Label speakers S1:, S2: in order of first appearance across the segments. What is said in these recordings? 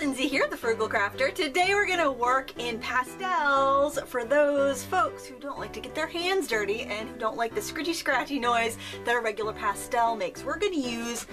S1: Lindsay here, the Frugal Crafter. Today we're gonna work in pastels for those folks who don't like to get their hands dirty and who don't like the scritchy scratchy noise that a regular pastel makes. We're gonna use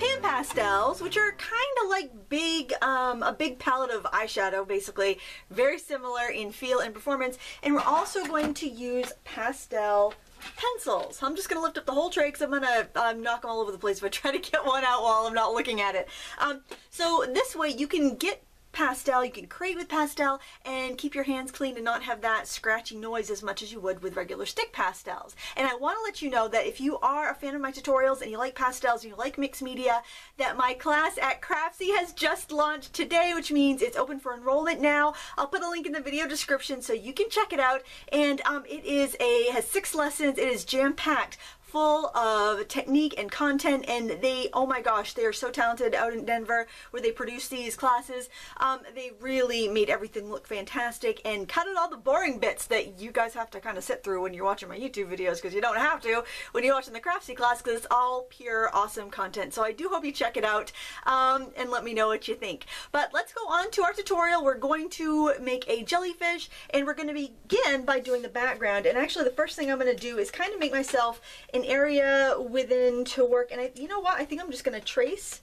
S1: pan pastels, which are kind of like big, um, a big palette of eyeshadow, basically. Very similar in feel and performance. And we're also going to use pastel pencils. I'm just going to lift up the whole tray because I'm going to um, knock them all over the place if I try to get one out while I'm not looking at it. Um, so this way you can get pastel. You can create with pastel and keep your hands clean and not have that scratchy noise as much as you would with regular stick pastels. And I want to let you know that if you are a fan of my tutorials and you like pastels and you like mixed media, that my class at Craftsy has just launched today, which means it's open for enrollment now. I'll put a link in the video description so you can check it out. And um, it is a has six lessons. It is jam-packed full of technique and content and they oh my gosh they are so talented out in denver where they produce these classes. Um, they really made everything look fantastic and cut out all the boring bits that you guys have to kind of sit through when you're watching my youtube videos because you don't have to when you're watching the craftsy class because it's all pure awesome content. So i do hope you check it out um, and let me know what you think. But let's go on to our tutorial. We're going to make a jellyfish and we're going to begin by doing the background. And actually the first thing i'm going to do is kind of make myself an area within to work. And I, you know what? I think I'm just going to trace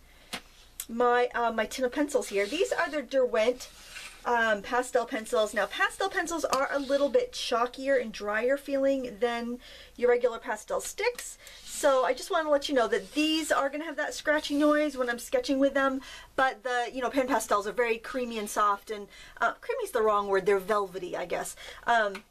S1: my uh, my tin of pencils here. These are the Derwent um, pastel pencils. Now pastel pencils are a little bit chalkier and drier feeling than your regular pastel sticks. So I just want to let you know that these are going to have that scratchy noise when I'm sketching with them, but the, you know, pan pastels are very creamy and soft and, uh, creamy is the wrong word, they're velvety, I guess. Um,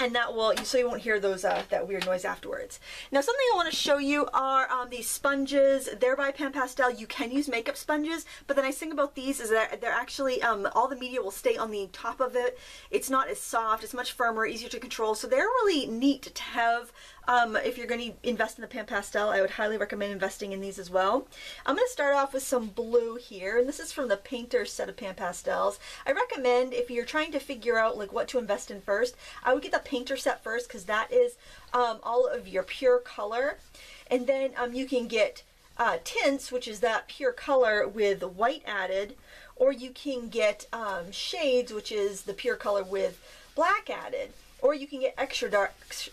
S1: and that will you so you won't hear those uh, that weird noise afterwards. Now something I want to show you are um, these sponges. They're by Pan Pastel. You can use makeup sponges, but the nice thing about these is that they're actually um, all the media will stay on the top of it. It's not as soft. It's much firmer, easier to control. So they're really neat to have um, if you're going to invest in the Pan Pastel, I would highly recommend investing in these as well. I'm going to start off with some blue here, and this is from the Painter set of Pan Pastels. I recommend if you're trying to figure out like what to invest in first, I would get the Painter set first because that is um, all of your pure color. And then um, you can get uh, tints, which is that pure color with white added, or you can get um, shades, which is the pure color with black added or you can get extra dark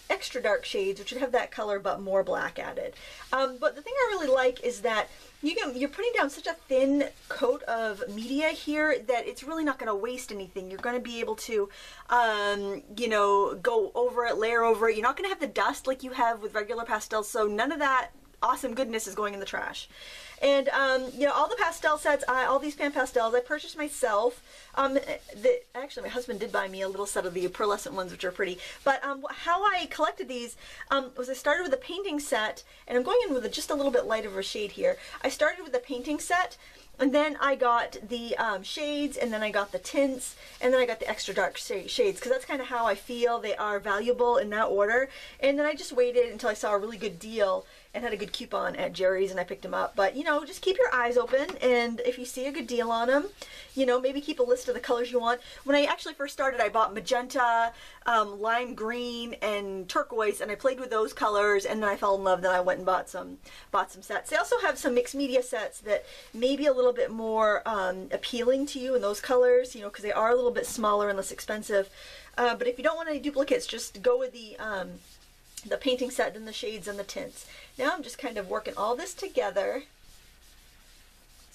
S1: extra dark shades which would have that color but more black added um, but the thing I really like is that you can, you're putting down such a thin coat of media here that it's really not going to waste anything. You're going to be able to um, you know go over it layer over it. You're not going to have the dust like you have with regular pastels so none of that awesome goodness is going in the trash and um, you know, all the pastel sets, I, all these pan pastels, I purchased myself. Um, the, actually, my husband did buy me a little set of the pearlescent ones, which are pretty. But um, how I collected these um, was I started with a painting set, and I'm going in with a, just a little bit light of a shade here. I started with a painting set, and then I got the um, shades, and then I got the tints, and then I got the extra dark sh shades, because that's kind of how I feel they are valuable in that order. And then I just waited until I saw a really good deal and had a good coupon at Jerry's and I picked them up. But, you know, just keep your eyes open and if you see a good deal on them, you know, maybe keep a list of the colors you want. When I actually first started, I bought magenta, um, lime green, and turquoise, and I played with those colors, and then I fell in love. Then I went and bought some, bought some sets. They also have some mixed media sets that may be a little bit more um, appealing to you in those colors, you know, because they are a little bit smaller and less expensive. Uh, but if you don't want any duplicates, just go with the um, the painting set and the shades and the tints. Now I'm just kind of working all this together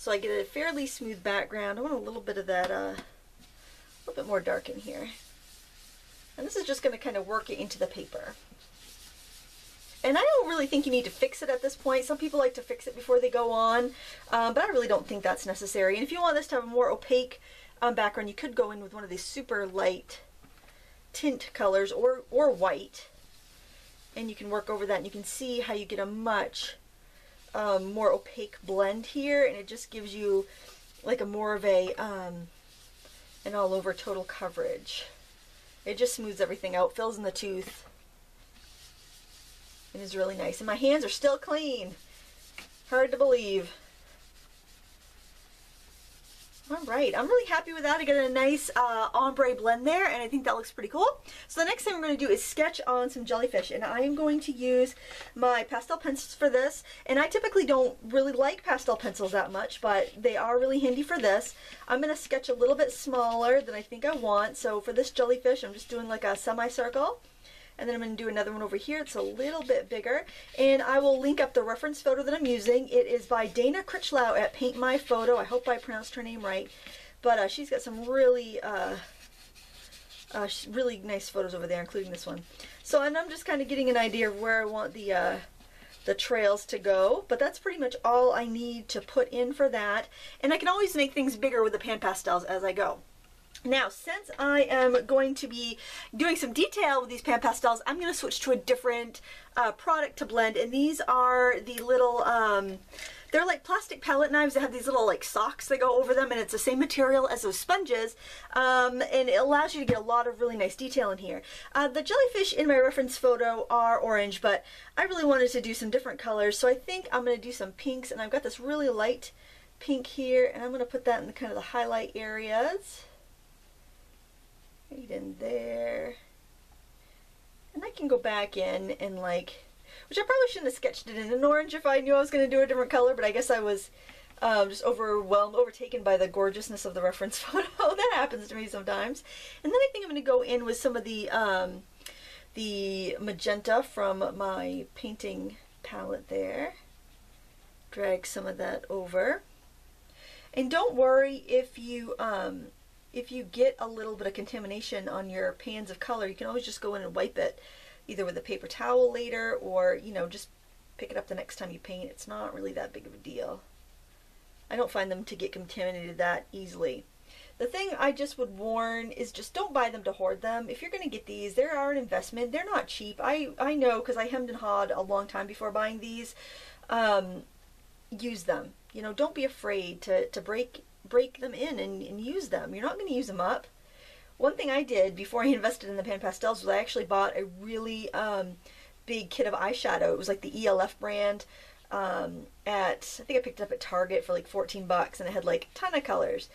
S1: so I get a fairly smooth background. I want a little bit of that, uh, a little bit more dark in here. And this is just going to kind of work it into the paper. And I don't really think you need to fix it at this point. Some people like to fix it before they go on, um, but I really don't think that's necessary. And if you want this to have a more opaque um, background, you could go in with one of these super light tint colors or, or white and you can work over that and you can see how you get a much um, more opaque blend here and it just gives you like a more of a um, an all over total coverage. It just smooths everything out, fills in the tooth. It is really nice. And my hands are still clean. Hard to believe. All right, I'm really happy with that. I got a nice uh, ombre blend there, and I think that looks pretty cool. So the next thing we're going to do is sketch on some jellyfish, and I am going to use my pastel pencils for this. And I typically don't really like pastel pencils that much, but they are really handy for this. I'm going to sketch a little bit smaller than I think I want. So for this jellyfish, I'm just doing like a semicircle and then I'm going to do another one over here. It's a little bit bigger, and I will link up the reference photo that I'm using. It is by Dana Critchlow at Paint My Photo. I hope I pronounced her name right, but uh, she's got some really, uh, uh, really nice photos over there, including this one. So, and I'm just kind of getting an idea of where I want the uh, the trails to go, but that's pretty much all I need to put in for that. And I can always make things bigger with the pan pastels as I go. Now, since I am going to be doing some detail with these pan pastels, I'm going to switch to a different uh, product to blend, and these are the little, um, they're like plastic palette knives that have these little like socks that go over them, and it's the same material as those sponges, um, and it allows you to get a lot of really nice detail in here. Uh, the jellyfish in my reference photo are orange, but I really wanted to do some different colors, so I think I'm going to do some pinks, and I've got this really light pink here, and I'm going to put that in the, kind of the highlight areas right in there. And I can go back in and like, which I probably shouldn't have sketched it in an orange if I knew I was going to do a different color, but I guess I was um, just overwhelmed, overtaken by the gorgeousness of the reference photo. that happens to me sometimes. And then I think I'm going to go in with some of the, um, the magenta from my painting palette there. Drag some of that over. And don't worry if you um, if you get a little bit of contamination on your pans of color, you can always just go in and wipe it either with a paper towel later or, you know, just pick it up the next time you paint. It's not really that big of a deal. I don't find them to get contaminated that easily. The thing I just would warn is just don't buy them to hoard them. If you're going to get these, they are an investment. They're not cheap. I, I know because I hemmed and hawed a long time before buying these. Um, use them. You know, don't be afraid to, to break break them in and, and use them. You're not going to use them up. One thing I did before I invested in the Pan Pastels was I actually bought a really um, big kit of eyeshadow. It was like the ELF brand um, at, I think I picked it up at Target for like 14 bucks and it had like a ton of colors.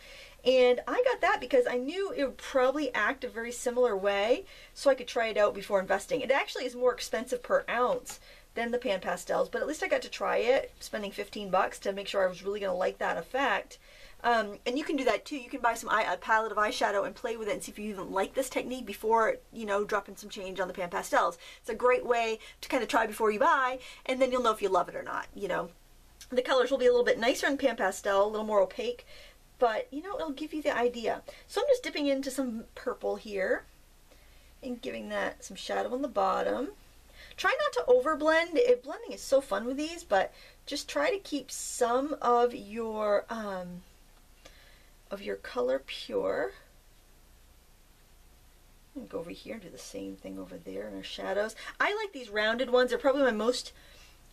S1: And I got that because I knew it would probably act a very similar way so I could try it out before investing. It actually is more expensive per ounce than the Pan Pastels, but at least I got to try it, spending 15 bucks to make sure I was really going to like that effect. Um, and you can do that too. You can buy some eye, a palette of eyeshadow and play with it and see if you even like this technique before, you know, dropping some change on the Pan Pastels. It's a great way to kind of try before you buy, and then you'll know if you love it or not, you know. The colors will be a little bit nicer in Pan Pastel, a little more opaque, but, you know, it'll give you the idea. So I'm just dipping into some purple here and giving that some shadow on the bottom. Try not to overblend. It, blending is so fun with these, but just try to keep some of your... Um, of your color pure. And go over here and do the same thing over there in our shadows. I like these rounded ones. They're probably my most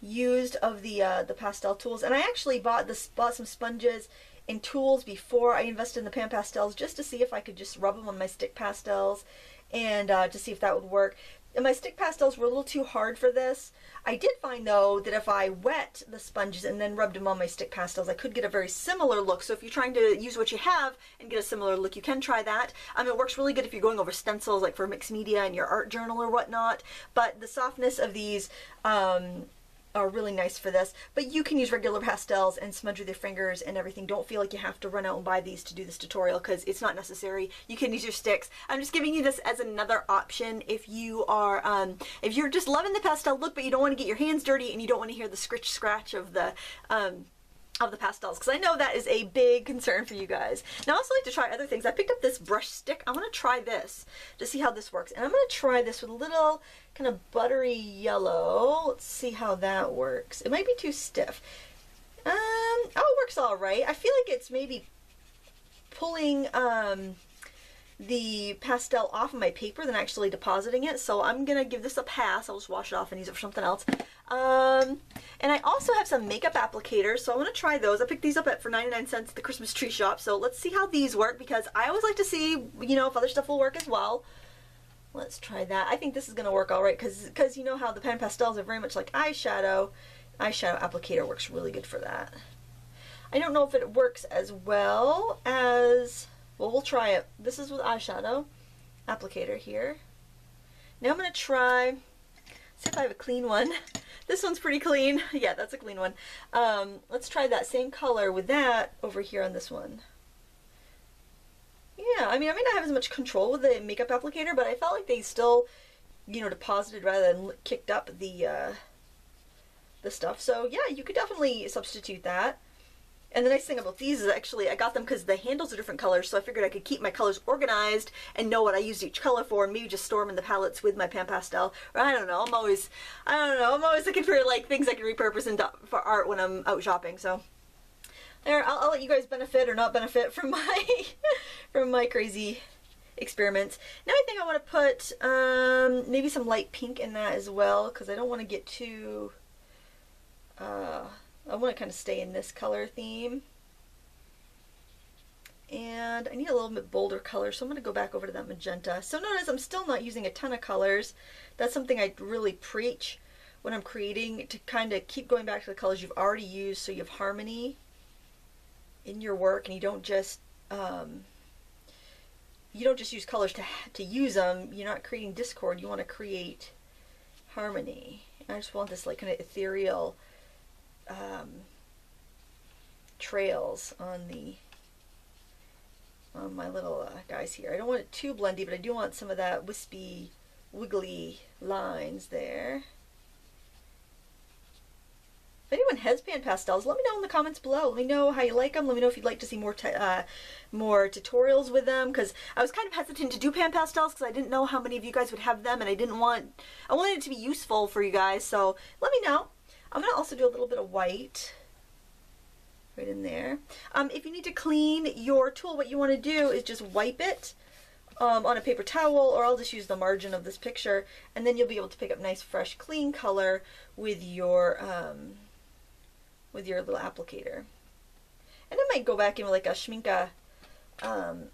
S1: used of the uh, the pastel tools. And I actually bought this bought some sponges and tools before I invested in the pan pastels just to see if I could just rub them on my stick pastels and uh, to see if that would work. And my stick pastels were a little too hard for this. I did find though that if I wet the sponges and then rubbed them on my stick pastels, I could get a very similar look. So if you're trying to use what you have and get a similar look, you can try that. Um, it works really good if you're going over stencils like for mixed media and your art journal or whatnot. But the softness of these um, are really nice for this. But you can use regular pastels and smudge with your fingers and everything. Don't feel like you have to run out and buy these to do this tutorial because it's not necessary. You can use your sticks. I'm just giving you this as another option if you are, um, if you're just loving the pastel look but you don't want to get your hands dirty and you don't want to hear the scritch scratch of the um, of the pastels because I know that is a big concern for you guys. Now I also like to try other things. I picked up this brush stick. I'm going to try this to see how this works. And I'm going to try this with a little kind of buttery yellow. Let's see how that works. It might be too stiff. Um, oh, it works all right. I feel like it's maybe pulling um, the pastel off of my paper than actually depositing it. So I'm going to give this a pass. I'll just wash it off and use it for something else. Um, and I also have some makeup applicators, so I'm going to try those. I picked these up at for 99 cents at the Christmas tree shop, so let's see how these work because I always like to see, you know, if other stuff will work as well. Let's try that. I think this is going to work all right because you know how the pan pastels are very much like eyeshadow. Eyeshadow applicator works really good for that. I don't know if it works as well as, well, we'll try it. This is with eyeshadow applicator here. Now I'm going to try, see if I have a clean one. This one's pretty clean. Yeah, that's a clean one. Um, let's try that same color with that over here on this one. Yeah, I mean, I may not have as much control with the makeup applicator, but I felt like they still, you know, deposited rather than kicked up the, uh, the stuff. So yeah, you could definitely substitute that. And the nice thing about these is actually I got them because the handles are different colors, so I figured I could keep my colors organized and know what I used each color for, and maybe just store them in the palettes with my Pan Pastel. Or I don't know. I'm always, I don't know. I'm always looking for like things I can repurpose into for art when I'm out shopping. So there, I'll, I'll let you guys benefit or not benefit from my from my crazy experiments. Now I think I want to put um, maybe some light pink in that as well because I don't want to get too. Uh, I want to kind of stay in this color theme. And I need a little bit bolder color, so I'm going to go back over to that magenta. So notice I'm still not using a ton of colors. That's something I really preach when I'm creating to kind of keep going back to the colors you've already used so you have harmony in your work and you don't just um, you don't just use colors to to use them. You're not creating discord. You want to create harmony. I just want this like kind of ethereal um, trails on the on my little uh, guys here. I don't want it too blendy, but I do want some of that wispy, wiggly lines there. If anyone has pan pastels, let me know in the comments below. Let me know how you like them. Let me know if you'd like to see more uh, more tutorials with them because I was kind of hesitant to do pan pastels because I didn't know how many of you guys would have them and I didn't want, I wanted it to be useful for you guys. So let me know. I'm going to also do a little bit of white right in there. Um, if you need to clean your tool, what you want to do is just wipe it um, on a paper towel, or I'll just use the margin of this picture, and then you'll be able to pick up nice, fresh, clean color with your um, with your little applicator. And I might go back in with like a Schmincke um,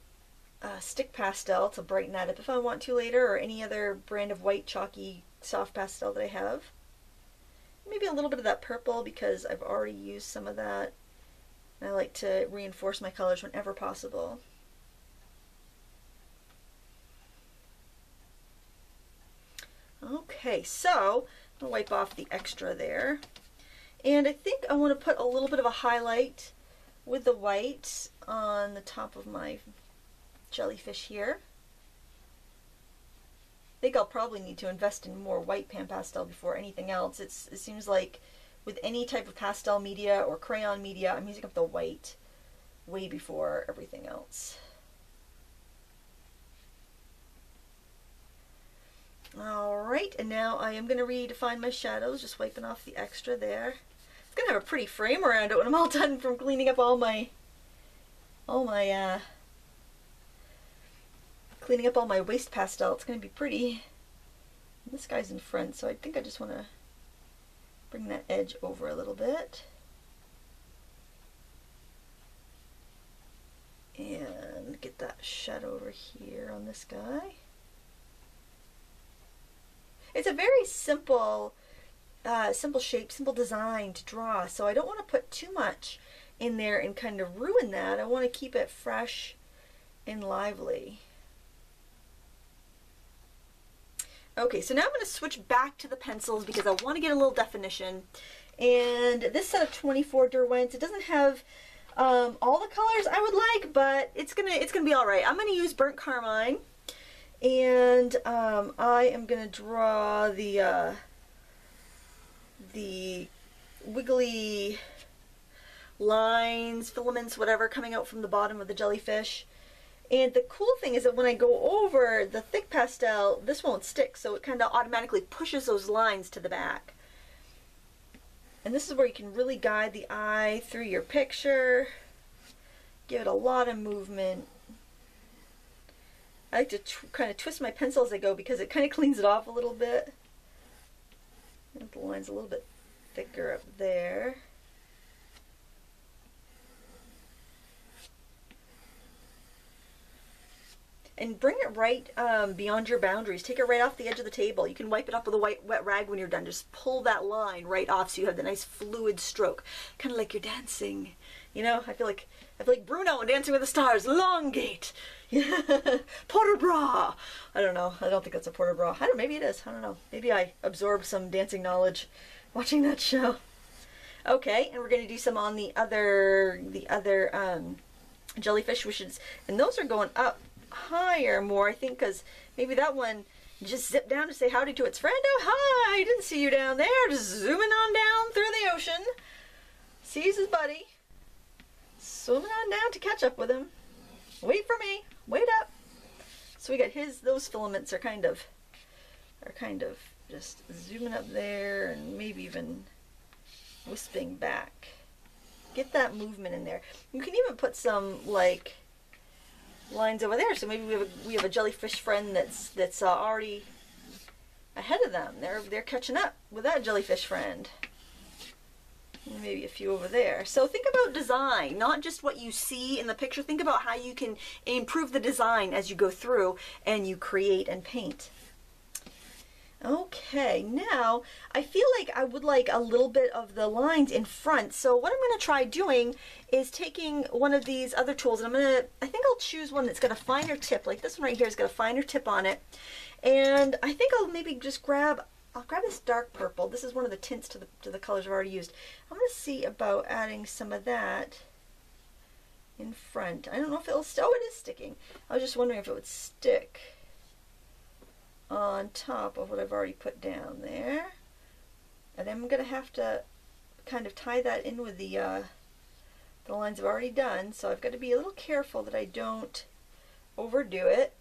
S1: stick pastel to brighten that up if I want to later, or any other brand of white chalky soft pastel that I have maybe a little bit of that purple because I've already used some of that. I like to reinforce my colors whenever possible. Okay, so I'll wipe off the extra there. And I think I want to put a little bit of a highlight with the white on the top of my jellyfish here think I'll probably need to invest in more white pan pastel before anything else. It's, it seems like with any type of pastel media or crayon media, I'm using up the white way before everything else. Alright, and now I am going to redefine my shadows, just wiping off the extra there. It's going to have a pretty frame around it when I'm all done from cleaning up all my, all my, uh, cleaning up all my waste pastel. It's going to be pretty. And this guy's in front, so I think I just want to bring that edge over a little bit. And get that shadow over here on this guy. It's a very simple, uh, simple shape, simple design to draw, so I don't want to put too much in there and kind of ruin that. I want to keep it fresh and lively. Okay, so now I'm going to switch back to the pencils because I want to get a little definition. And this set of 24 Derwents, it doesn't have um, all the colors I would like, but it's gonna it's gonna be all right. I'm gonna use burnt carmine, and um, I am gonna draw the uh, the wiggly lines, filaments, whatever, coming out from the bottom of the jellyfish. And the cool thing is that when I go over the thick pastel, this won't stick, so it kind of automatically pushes those lines to the back. And this is where you can really guide the eye through your picture. Give it a lot of movement. I like to kind of twist my pencil as I go because it kind of cleans it off a little bit. And the line's a little bit thicker up there. And bring it right um, beyond your boundaries. Take it right off the edge of the table. You can wipe it up with a white wet rag when you're done. Just pull that line right off so you have the nice fluid stroke, kind of like you're dancing. You know, I feel like I feel like Bruno in Dancing with the Stars, long gait. port de bras. I don't know. I don't think that's a port de bras. I don't. Maybe it is. I don't know. Maybe I absorbed some dancing knowledge watching that show. Okay, and we're gonna do some on the other the other um, jellyfish wishes, and those are going up higher more. I think because maybe that one just zipped down to say howdy to its friend. Oh hi! I didn't see you down there. Just zooming on down through the ocean. Sees his buddy. Swimming on down to catch up with him. Wait for me. Wait up. So we got his, those filaments are kind of, are kind of just zooming up there and maybe even wisping back. Get that movement in there. You can even put some like lines over there. So maybe we have a, we have a jellyfish friend that's that's uh, already ahead of them. They're they're catching up with that jellyfish friend maybe a few over there. So think about design, not just what you see in the picture. Think about how you can improve the design as you go through and you create and paint. Okay, now I feel like I would like a little bit of the lines in front. So what I'm going to try doing is taking one of these other tools and I'm going to, I think I'll choose one that's got a finer tip. Like this one right here has got a finer tip on it. And I think I'll maybe just grab I'll grab this dark purple. This is one of the tints to the, to the colors I've already used. I'm going to see about adding some of that in front. I don't know if it'll, oh it is sticking. I was just wondering if it would stick on top of what I've already put down there. And then I'm going to have to kind of tie that in with the, uh, the lines I've already done. So I've got to be a little careful that I don't overdo it.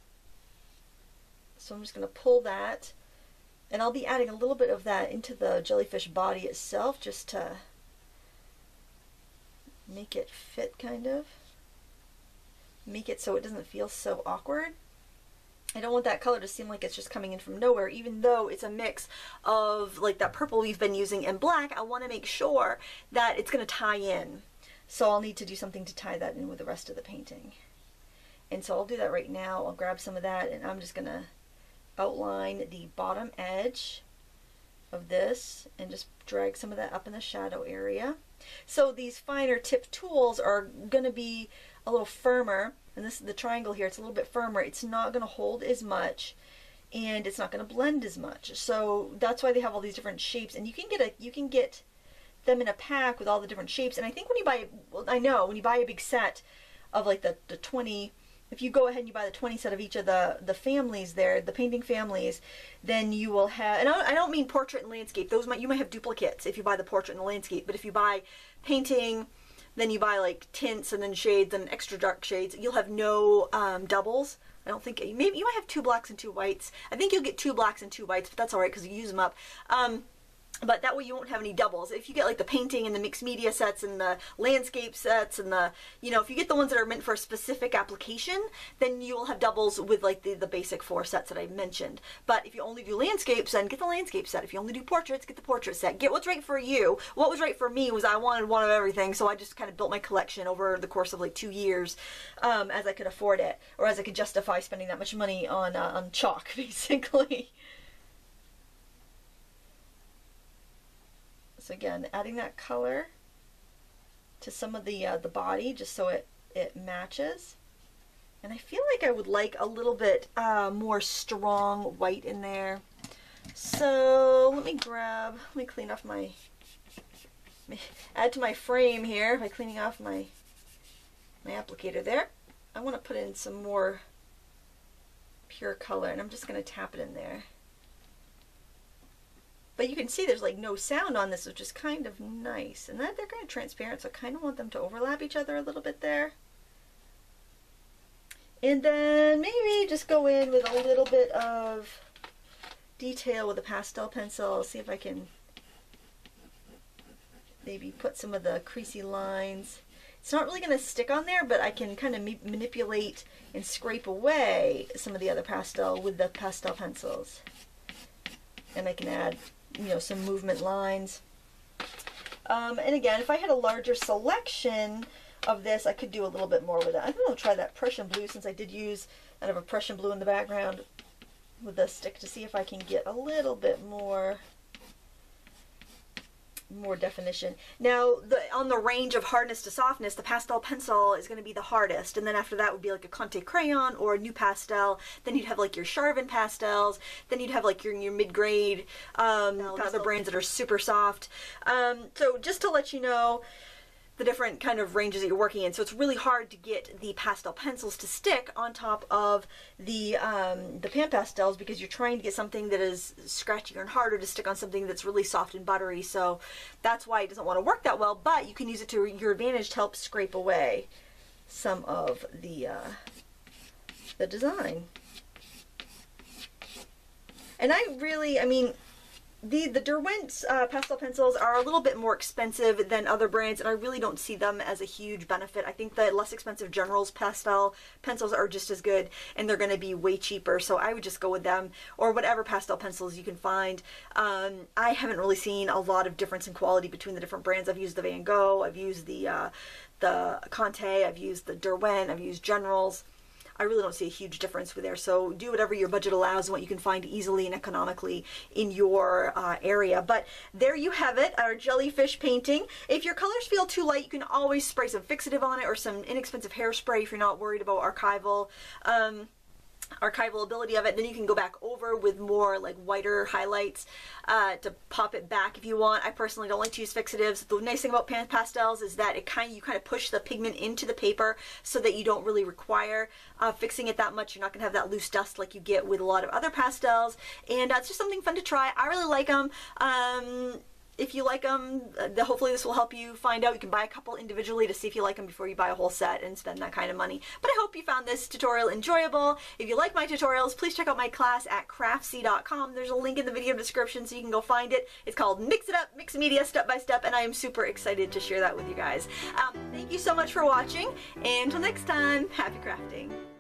S1: So I'm just going to pull that and I'll be adding a little bit of that into the jellyfish body itself just to make it fit kind of. Make it so it doesn't feel so awkward. I don't want that color to seem like it's just coming in from nowhere, even though it's a mix of like that purple we've been using and black. I want to make sure that it's going to tie in. So I'll need to do something to tie that in with the rest of the painting. And so I'll do that right now. I'll grab some of that and I'm just going to outline the bottom edge of this and just drag some of that up in the shadow area. So these finer tip tools are going to be a little firmer and this is the triangle here it's a little bit firmer. It's not going to hold as much and it's not going to blend as much. So that's why they have all these different shapes. And you can get a you can get them in a pack with all the different shapes. And I think when you buy well, I know when you buy a big set of like the, the 20 if you go ahead and you buy the 20 set of each of the the families there the painting families then you will have and I don't mean portrait and landscape. Those might you might have duplicates if you buy the portrait and the landscape. But if you buy painting then you buy like tints and then shades and extra dark shades. You'll have no um, doubles I don't think. Maybe you might have two blacks and two whites. I think you'll get two blacks and two whites but that's all right because you use them up. Um, but that way you won't have any doubles. If you get like the painting and the mixed media sets and the landscape sets and the, you know, if you get the ones that are meant for a specific application, then you will have doubles with like the, the basic four sets that I mentioned. But if you only do landscapes, then get the landscape set. If you only do portraits, get the portrait set. Get what's right for you. What was right for me was I wanted one of everything, so I just kind of built my collection over the course of like two years um, as I could afford it, or as I could justify spending that much money on, uh, on chalk, basically. So again, adding that color to some of the uh, the body just so it, it matches. And I feel like I would like a little bit uh, more strong white in there. So let me grab, let me clean off my, add to my frame here by cleaning off my, my applicator there. I want to put in some more pure color and I'm just going to tap it in there. But you can see there's like no sound on this, which is kind of nice. And that they're kind of transparent, so I kind of want them to overlap each other a little bit there. And then maybe just go in with a little bit of detail with a pastel pencil. See if I can maybe put some of the creasy lines. It's not really going to stick on there, but I can kind of manipulate and scrape away some of the other pastel with the pastel pencils. And I can add you know, some movement lines. Um, and again, if I had a larger selection of this. I could do a little bit more with it. I think I'll try that Prussian blue since I did use kind of a Prussian blue in the background with the stick to see if I can get a little bit more more definition. Now, the, on the range of hardness to softness, the pastel pencil is going to be the hardest, and then after that would be like a Conte crayon or a NuPastel. Then you'd have like your Charvin pastels. Then you'd have like your, your mid-grade um, other brands that are super soft. Um, so just to let you know, the different kind of ranges that you're working in. So it's really hard to get the pastel pencils to stick on top of the um, the pan pastels because you're trying to get something that is scratchier and harder to stick on something that's really soft and buttery. So that's why it doesn't want to work that well, but you can use it to your advantage to help scrape away some of the uh, the design. And I really, I mean, the the Derwent uh, pastel pencils are a little bit more expensive than other brands, and I really don't see them as a huge benefit. I think the less expensive Generals pastel pencils are just as good, and they're going to be way cheaper. So I would just go with them or whatever pastel pencils you can find. Um, I haven't really seen a lot of difference in quality between the different brands. I've used the Van Gogh, I've used the uh, the Conte, I've used the Derwent, I've used Generals. I really don't see a huge difference with there. So do whatever your budget allows and what you can find easily and economically in your uh, area. But there you have it, our jellyfish painting. If your colors feel too light, you can always spray some fixative on it or some inexpensive hairspray if you're not worried about archival. Um, archival ability of it. Then you can go back over with more like whiter highlights uh, to pop it back if you want. I personally don't like to use fixatives. The nice thing about pan pastels is that it kind of you kind of push the pigment into the paper so that you don't really require uh, fixing it that much. You're not going to have that loose dust like you get with a lot of other pastels. And uh, it's just something fun to try. I really like them. Um, if you like them, uh, hopefully this will help you find out. You can buy a couple individually to see if you like them before you buy a whole set and spend that kind of money. But I hope you found this tutorial enjoyable. If you like my tutorials, please check out my class at craftsy.com. There's a link in the video description so you can go find it. It's called Mix It Up, Mix Media Step by Step, and I am super excited to share that with you guys. Um, thank you so much for watching, and until next time, happy crafting.